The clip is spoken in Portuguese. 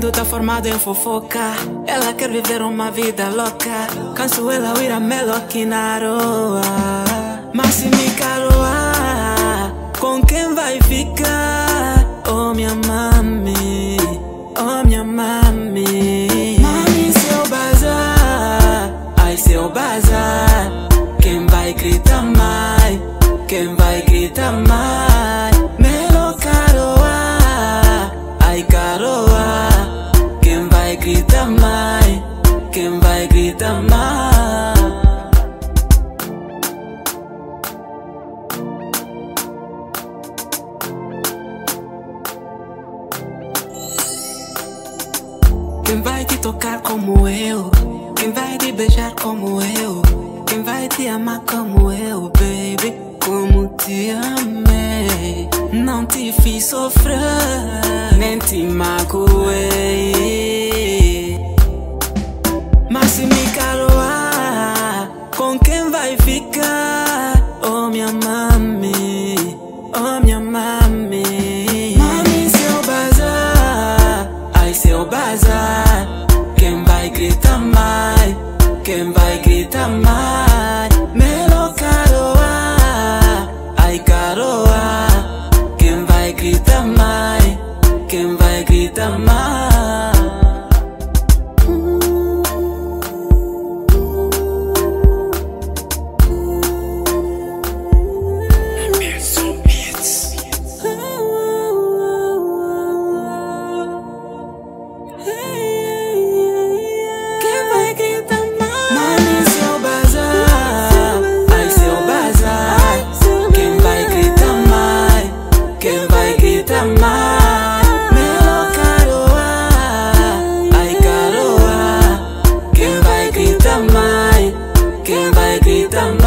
namorado tá formado em fofoca. Ela quer viver uma vida louca. Canso ela ir a aqui na aroa. Mas se me caloa, com quem vai ficar? Oh, minha mami, oh, minha mami. Mami, seu bazar, ai, seu bazar. Quem vai gritar mais? Quem vai gritar mais? Vai gritar mais? Quem vai gritar mais? Quem vai te tocar como eu? Quem vai te beijar como eu? Quem vai te amar como eu, baby? Como te amei Não te fiz sofrer Nem te magoei oh minha mami Mami, seu bazar, ai seu bazar. Quem vai gritar mais, quem vai gritar mais? Melo caroa, ai caroa Quem vai gritar mais, quem vai gritar mais? tam